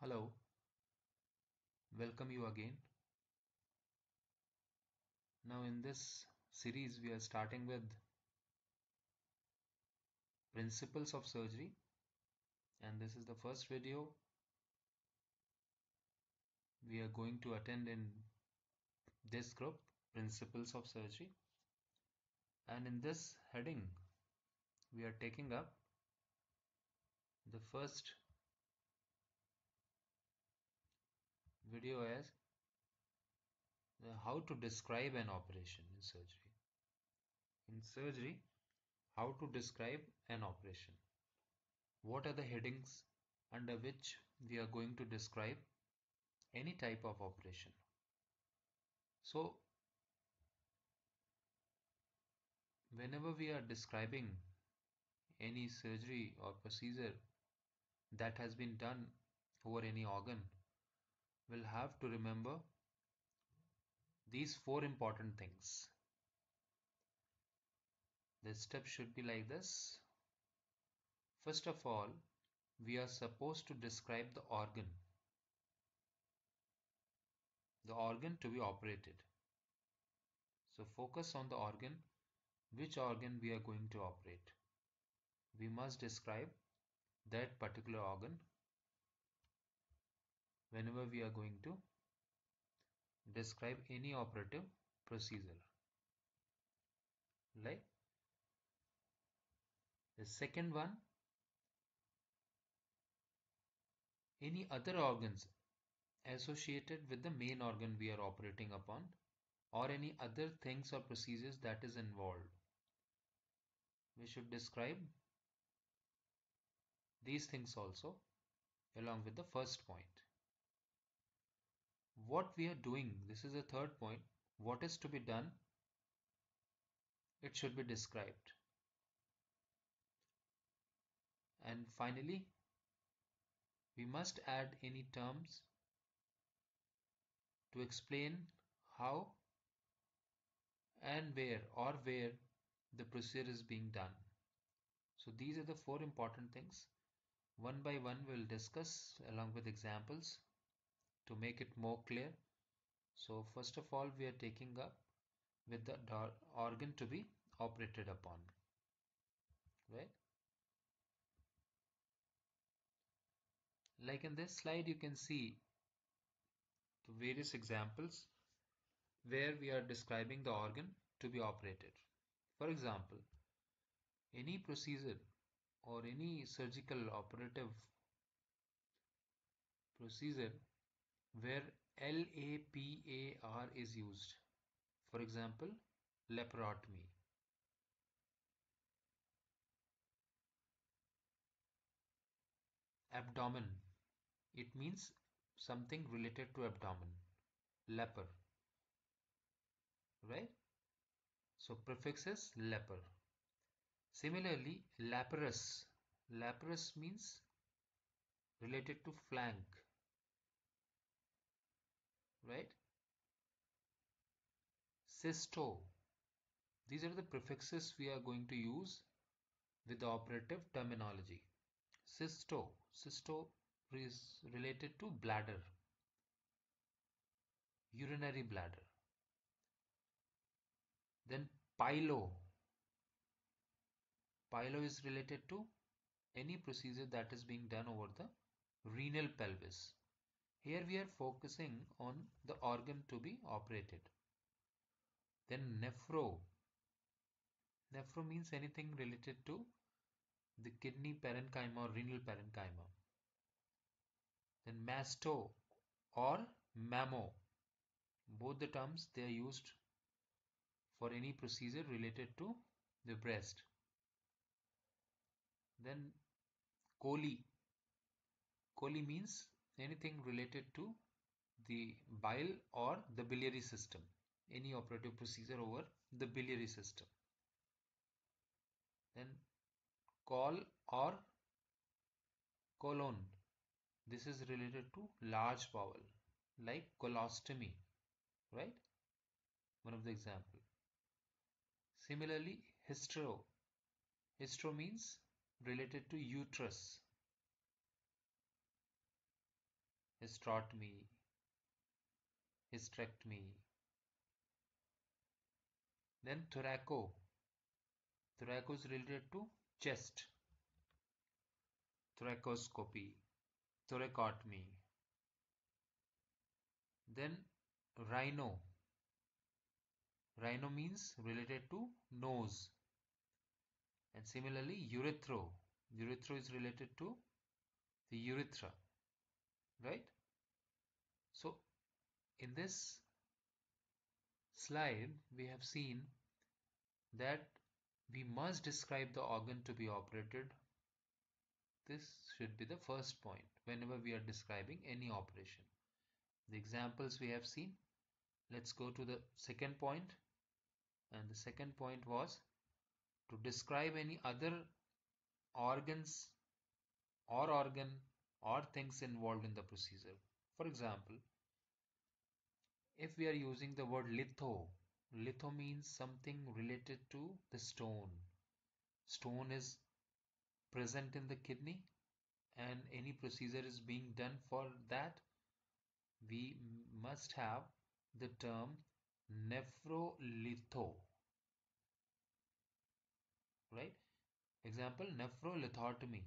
Hello, welcome you again. Now in this series we are starting with principles of surgery. And this is the first video we are going to attend in this group principles of surgery. And in this heading we are taking up the first video as how to describe an operation in surgery. In surgery, how to describe an operation. What are the headings under which we are going to describe any type of operation. So, whenever we are describing any surgery or procedure that has been done over any organ, we'll have to remember these four important things. The step should be like this. First of all, we are supposed to describe the organ. The organ to be operated. So focus on the organ, which organ we are going to operate. We must describe that particular organ whenever we are going to describe any operative procedure. Like the second one any other organs associated with the main organ we are operating upon or any other things or procedures that is involved. We should describe these things also along with the first point what we are doing this is the third point what is to be done it should be described. And finally we must add any terms to explain how and where or where the procedure is being done. So these are the four important things. One by one we'll discuss along with examples to make it more clear. So first of all we are taking up with the organ to be operated upon. Right? Like in this slide you can see the various examples where we are describing the organ to be operated. For example, any procedure or any surgical operative procedure where LAPAR is used. For example, laparotomy. Abdomen. It means something related to abdomen. Lapar. Right? So prefix is lapar. Similarly, laparus. Laparus means related to flank right? Cysto. These are the prefixes we are going to use with the operative terminology. Cysto. Cysto is related to bladder. Urinary bladder. Then pyelo. Pyelo is related to any procedure that is being done over the renal pelvis. Here we are focusing on the organ to be operated. Then nephro. Nephro means anything related to the kidney parenchyma or renal parenchyma. Then masto or mammo. Both the terms they are used for any procedure related to the breast. Then chole. Chole means anything related to the bile or the biliary system any operative procedure over the biliary system. Then col or colon this is related to large bowel like colostomy right? One of the example. Similarly hystero hystero means related to uterus hysterotomy, hysterectomy. Then thoraco. Thoraco is related to chest. Thoracoscopy, thoracotomy. Then rhino. Rhino means related to nose. And similarly, urethro. Urethro is related to the urethra. Right? So, in this slide, we have seen that we must describe the organ to be operated. This should be the first point whenever we are describing any operation. The examples we have seen. Let's go to the second. And the second point was to describe any other organs or organ or things involved in the procedure. For example, if we are using the word litho, litho means something related to the stone. Stone is present in the kidney and any procedure is being done for that, we must have the term nephrolitho. Right? Example, nephrolithotomy.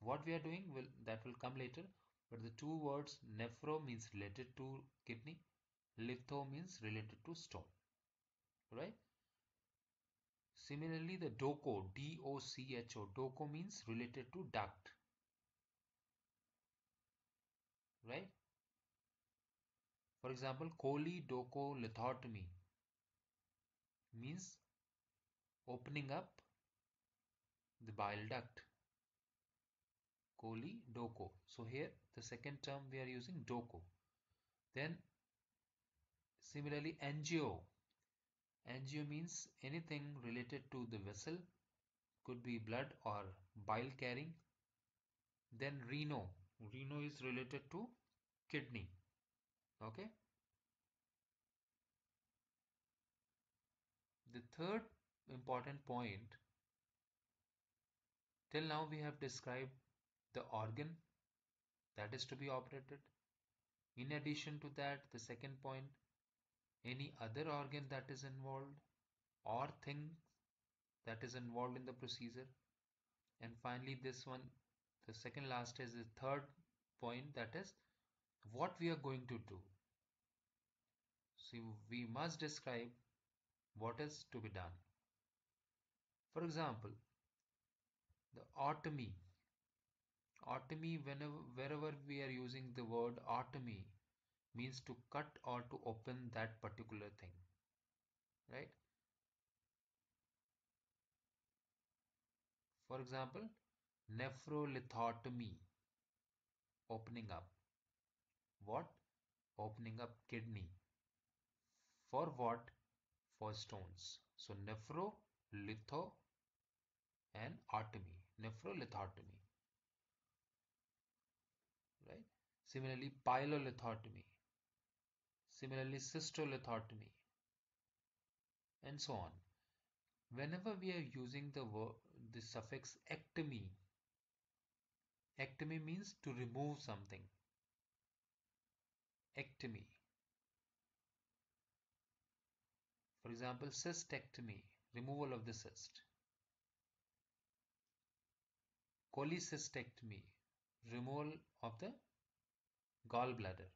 What we are doing will that will come later, but the two words nephro means related to kidney, litho means related to stone. Right? Similarly, the DOCHO, D-O-C-H-O, DOCHO means related to duct. Right? For example, choledocholithotomy means opening up the bile duct. Choledocho. So here the second term we are using docho. Then similarly angio. angio means anything related to the vessel could be blood or bile carrying. Then reno. Reno is related to kidney okay the third important point till now we have described the organ that is to be operated in addition to that the second point any other organ that is involved or thing that is involved in the procedure and finally this one the second last is the third point that is what we are going to do. So we must describe what is to be done. For example, the otomy. Otomy, whenever wherever we are using the word otomy, means to cut or to open that particular thing. Right? For example, nephrolithotomy, opening up what? Opening up kidney. For what? For stones. So nephro, litho and otomy. Nephrolithotomy. Right? Similarly, pyelolithotomy. Similarly, cystolithotomy. And so on. Whenever we are using the word, the suffix ectomy, ectomy means to remove something ectomy. For example, cystectomy, removal of the cyst. Cholecystectomy, removal of the gallbladder.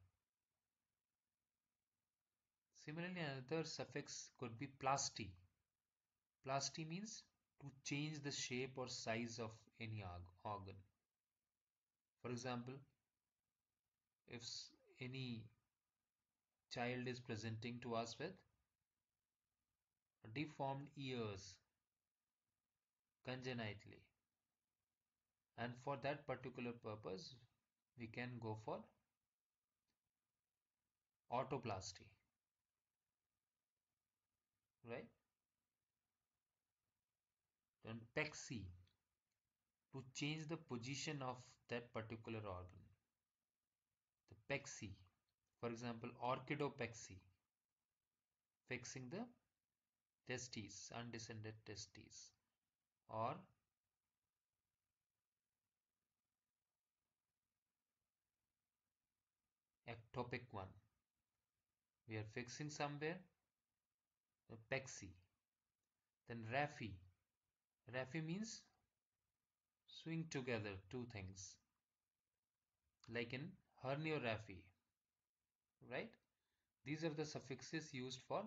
Similarly, another suffix could be plasty. Plasty means to change the shape or size of any organ. For example, if any child is presenting to us with deformed ears congenitally and for that particular purpose we can go for otoplasty right then pexy to change the position of that particular organ the pexy. For example, orchidopexy, fixing the testes, undescended testes, or ectopic one. We are fixing somewhere. Pexy. Then raphe. Raphe means swing together two things. Like in herniorrhaphy. Right? These are the suffixes used for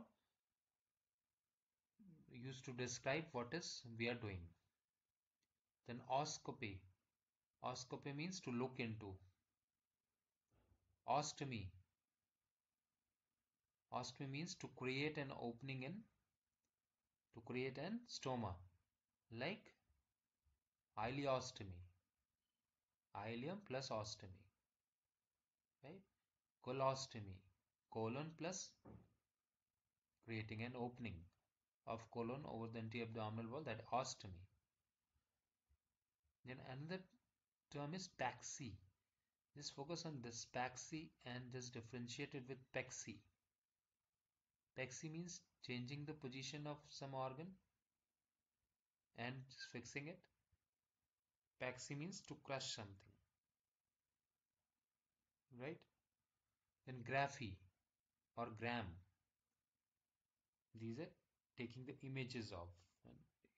used to describe what is we are doing. Then oscopy. Oscopy means to look into. Ostomy. Ostomy means to create an opening in, to create an stoma, like ileostomy. Ileum plus ostomy. Right? Colostomy. Colon plus creating an opening of colon over the anti-abdominal wall, that ostomy. Then another term is paxi. Just focus on this paxi and just differentiate it with pexy. Pexy means changing the position of some organ and fixing it. Paxy means to crush something. Right? Then graphy or gram. These are taking the images of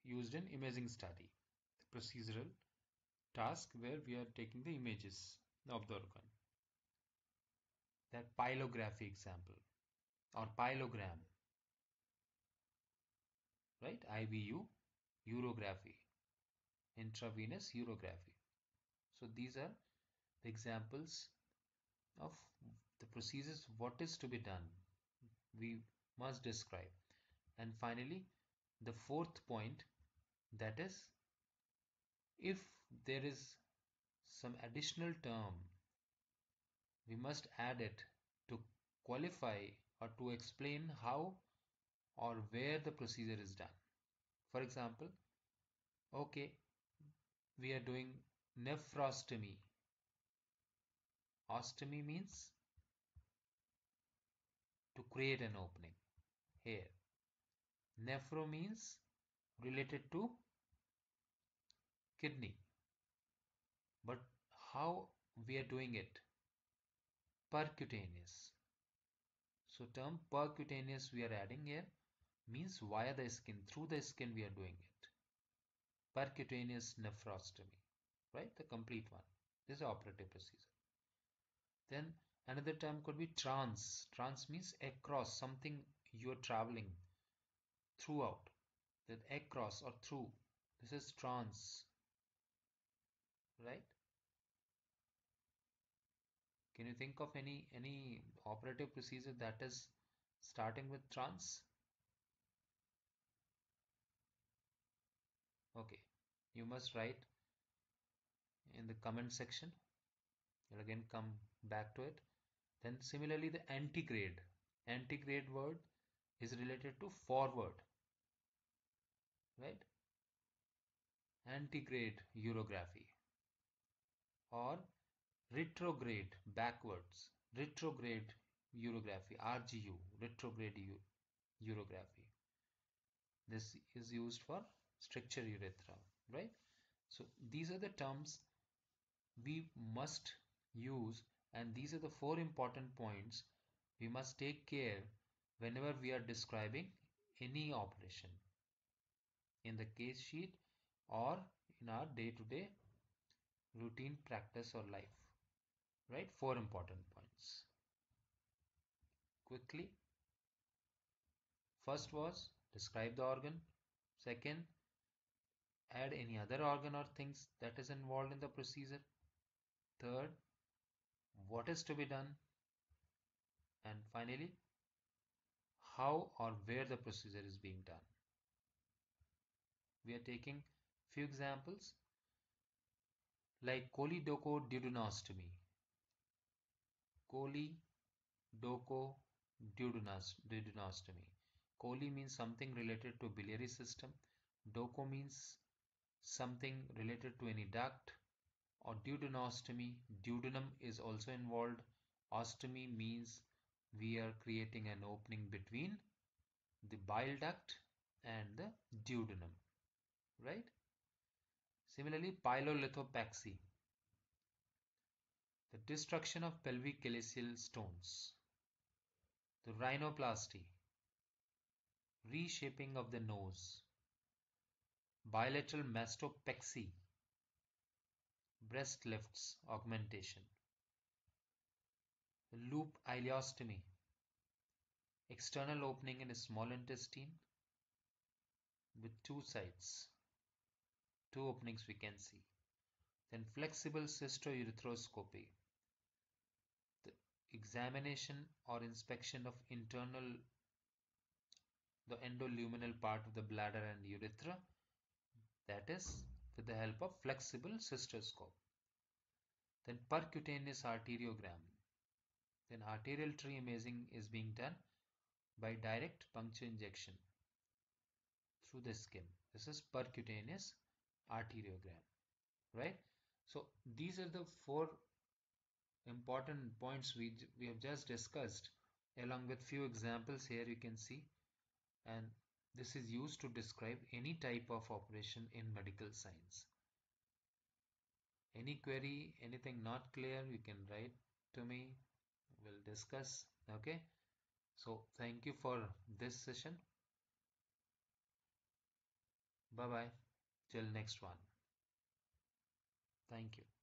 used in imaging study. The procedural task where we are taking the images of the organ. That pyelography example or pyelogram. Right? IVU, urography, intravenous urography. So these are the examples of the procedures, what is to be done. We must describe. And finally, the fourth point that is if there is some additional term, we must add it to qualify or to explain how or where the procedure is done. For example, okay, we are doing nephrostomy. Ostomy means to create an opening here. Nephro means related to kidney. But how we are doing it? Percutaneous. So term percutaneous we are adding here means via the skin, through the skin we are doing it. Percutaneous nephrostomy, right? The complete one. This is operative procedure. Then another term could be trans. Trans means across something you are traveling throughout. That across or through. This is trans. Right? Can you think of any any operative procedure that is starting with trans? Okay, you must write in the comment section. You'll again come back to it. Then similarly the antegrade. Antegrade word is related to forward. Right? Antegrade urography or retrograde backwards. Retrograde urography RGU retrograde urography. This is used for stricture urethra right? So these are the terms we must use and these are the four important points we must take care whenever we are describing any operation in the case sheet or in our day-to-day -day routine practice or life right? Four important points. Quickly. First was describe the organ. Second add any other organ or things that is involved in the procedure. Third what is to be done. And finally how or where the procedure is being done. We are taking few examples like choledochoduodenostomy choledochoduodenostomy. Chole means something related to biliary system. Docho means something related to any duct or duodenostomy. Duodenum is also involved. Ostomy means we are creating an opening between the bile duct and the duodenum. Right? Similarly, pyelolithopaxy. The destruction of pelvic calyceal stones, the rhinoplasty, reshaping of the nose, bilateral mastopexy, breast lifts augmentation, loop ileostomy, external opening in a small intestine with two sides, two openings we can see. Then flexible cystourethroscopy, the examination or inspection of internal the endoluminal part of the bladder and urethra that is with the help of flexible cystoscope. Then percutaneous arteriogram. Then arterial tree imaging is being done by direct puncture injection through the skin. This is percutaneous arteriogram, right? So these are the four important points we, we have just discussed along with few examples here you can see and this is used to describe any type of operation in medical science. Any query, anything not clear, you can write to me. We'll discuss. Okay. So thank you for this session. Bye bye. Till next one. Thank you.